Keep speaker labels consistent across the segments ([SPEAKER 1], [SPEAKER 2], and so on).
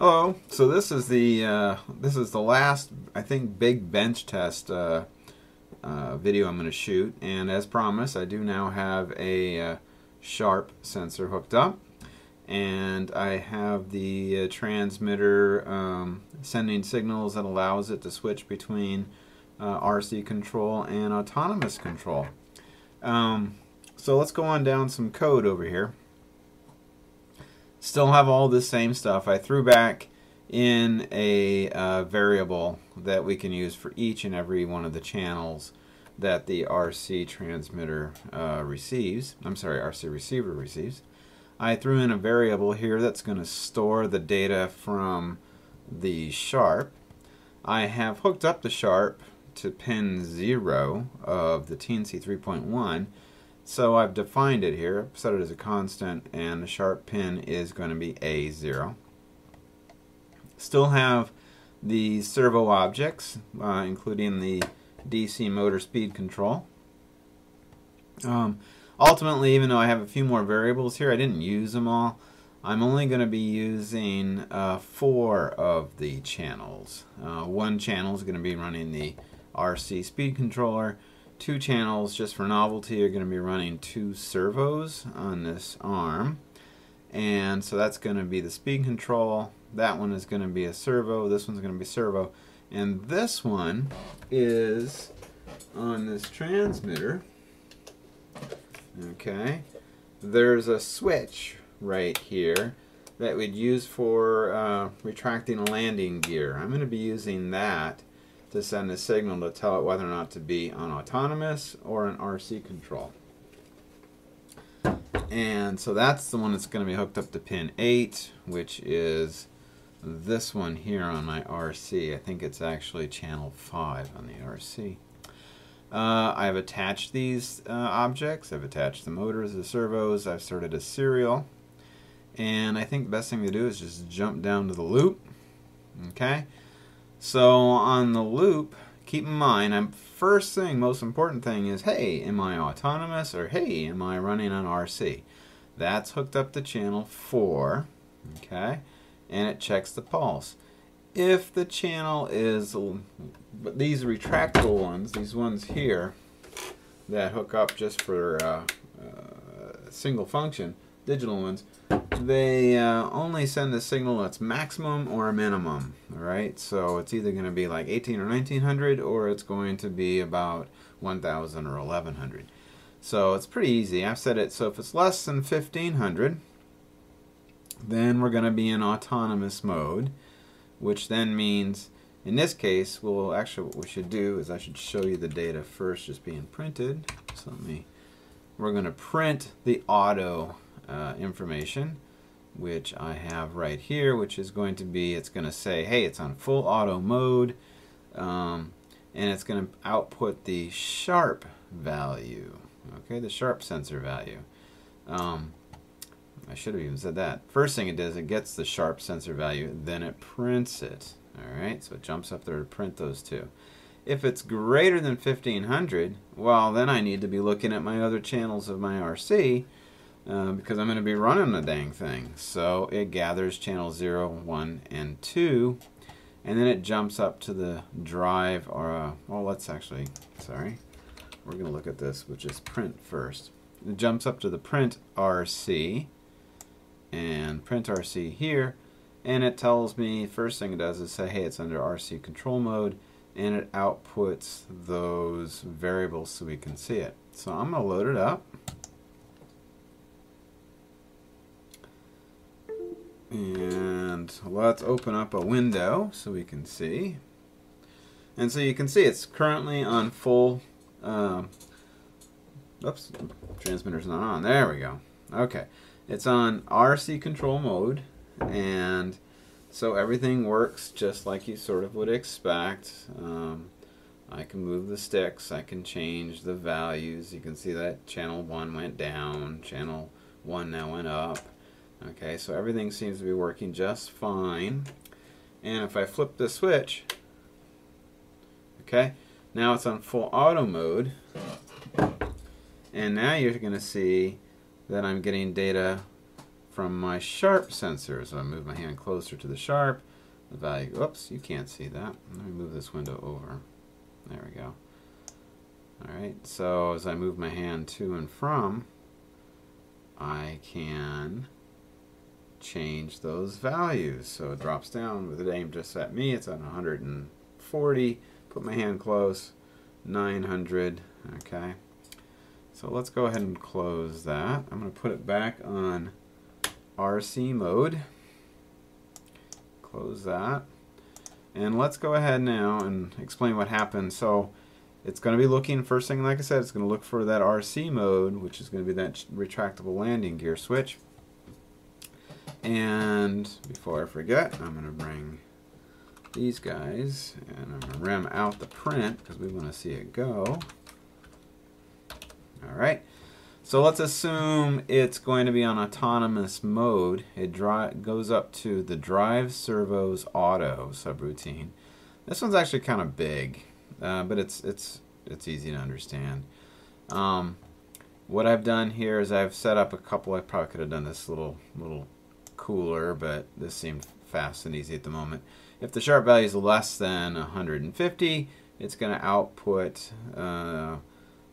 [SPEAKER 1] Hello. So this is the uh, this is the last I think big bench test uh, uh, video I'm going to shoot, and as promised, I do now have a uh, sharp sensor hooked up, and I have the uh, transmitter um, sending signals that allows it to switch between uh, RC control and autonomous control. Um, so let's go on down some code over here still have all the same stuff. I threw back in a uh, variable that we can use for each and every one of the channels that the RC transmitter uh, receives. I'm sorry, RC receiver receives. I threw in a variable here that's going to store the data from the sharp. I have hooked up the sharp to pin 0 of the Teensy 3.1 so I've defined it here, set it as a constant, and the sharp pin is going to be A0. Still have the servo objects, uh, including the DC motor speed control. Um, ultimately, even though I have a few more variables here, I didn't use them all. I'm only going to be using uh, four of the channels. Uh, one channel is going to be running the RC speed controller, two channels just for novelty are going to be running two servos on this arm. And so that's going to be the speed control. That one is going to be a servo. This one's going to be servo. And this one is on this transmitter. Okay. There's a switch right here that we'd use for uh, retracting a landing gear. I'm going to be using that to send a signal to tell it whether or not to be on autonomous or an RC control. And so that's the one that's going to be hooked up to pin 8, which is this one here on my RC. I think it's actually channel 5 on the RC. Uh, I've attached these uh, objects. I've attached the motors, the servos. I've started a serial. And I think the best thing to do is just jump down to the loop. Okay. So on the loop, keep in mind, I'm first thing, most important thing is, hey, am I autonomous or hey, am I running on RC? That's hooked up to channel 4, okay, and it checks the pulse. If the channel is, but these retractable ones, these ones here, that hook up just for uh, uh, single function, digital ones, they uh, only send a signal that's maximum or a minimum, right? So it's either going to be like 18 or 1900 or it's going to be about 1000 or 1100. So it's pretty easy. I've set it so if it's less than 1500, then we're going to be in autonomous mode, which then means in this case, we'll actually what we should do is I should show you the data first just being printed. So let me, we're going to print the auto uh, information which I have right here which is going to be it's going to say hey it's on full auto mode um, and it's going to output the sharp value. Okay the sharp sensor value. Um, I should have even said that. First thing it does it gets the sharp sensor value then it prints it. Alright so it jumps up there to print those two. If it's greater than 1500 well then I need to be looking at my other channels of my RC uh, because I'm going to be running the dang thing. So it gathers channel 0, 1, and 2, and then it jumps up to the drive, or, uh, well, let's actually, sorry, we're going to look at this, which is print first. It jumps up to the print RC, and print RC here, and it tells me, first thing it does is say, hey, it's under RC control mode, and it outputs those variables so we can see it. So I'm going to load it up. And let's open up a window so we can see. And so you can see it's currently on full, uh, oops, transmitter's not on. There we go. Okay. It's on RC control mode. And so everything works just like you sort of would expect. Um, I can move the sticks. I can change the values. You can see that channel 1 went down. Channel 1 now went up. Okay, so everything seems to be working just fine. And if I flip the switch, okay, now it's on full auto mode. And now you're going to see that I'm getting data from my sharp sensor. So I move my hand closer to the sharp. The value, oops, you can't see that. Let me move this window over. There we go. Alright, so as I move my hand to and from, I can change those values. So it drops down with it aimed just at me. It's at 140. Put my hand close. 900. Okay. So let's go ahead and close that. I'm going to put it back on RC mode. Close that. And let's go ahead now and explain what happened. So it's going to be looking, first thing, like I said, it's going to look for that RC mode, which is going to be that retractable landing gear switch. And before I forget, I'm going to bring these guys and I'm going to ram out the print because we want to see it go. All right. So let's assume it's going to be on autonomous mode. It goes up to the drive servos auto subroutine. This one's actually kind of big, uh, but it's it's it's easy to understand. Um, what I've done here is I've set up a couple. I probably could have done this little little cooler, but this seemed fast and easy at the moment. If the sharp value is less than 150, it's going to output uh,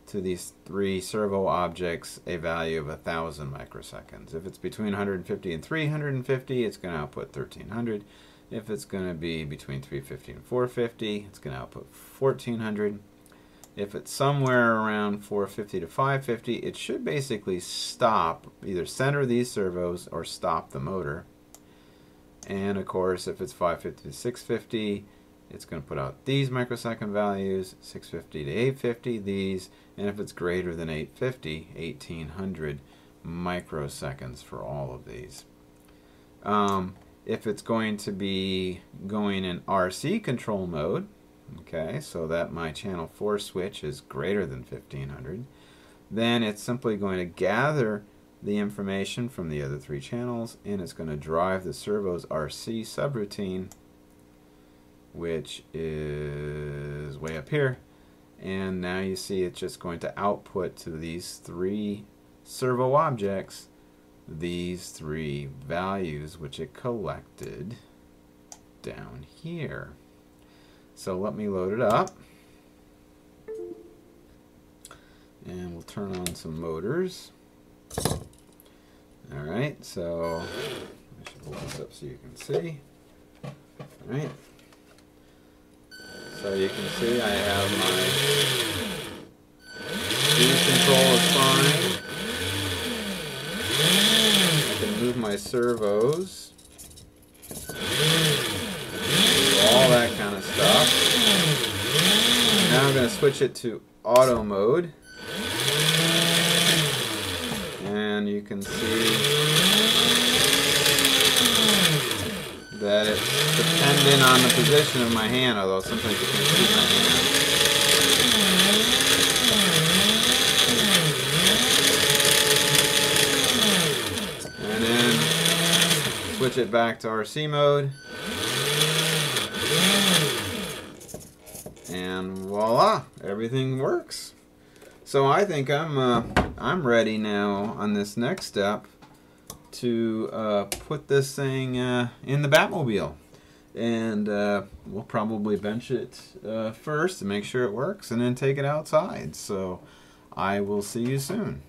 [SPEAKER 1] to these three servo objects a value of 1,000 microseconds. If it's between 150 and 350, it's going to output 1,300. If it's going to be between 350 and 450, it's going to output 1,400. If it's somewhere around 450 to 550, it should basically stop, either center these servos or stop the motor. And of course, if it's 550 to 650, it's going to put out these microsecond values, 650 to 850, these, and if it's greater than 850, 1800 microseconds for all of these. Um, if it's going to be going in RC control mode, okay, so that my channel 4 switch is greater than 1500, then it's simply going to gather the information from the other three channels and it's going to drive the servos RC subroutine which is way up here. And now you see it's just going to output to these three servo objects these three values which it collected down here. So let me load it up. And we'll turn on some motors. Alright, so I should hold this up so you can see. Alright, so you can see I have my speed control is fine. I can move my servos. all that Now I'm going to switch it to auto mode. And you can see that it's dependent on the position of my hand, although sometimes you can't see my hand. And then switch it back to RC mode. And voila, everything works. So I think I'm uh, I'm ready now on this next step to uh, put this thing uh, in the Batmobile. And uh, we'll probably bench it uh, first to make sure it works and then take it outside. So I will see you soon.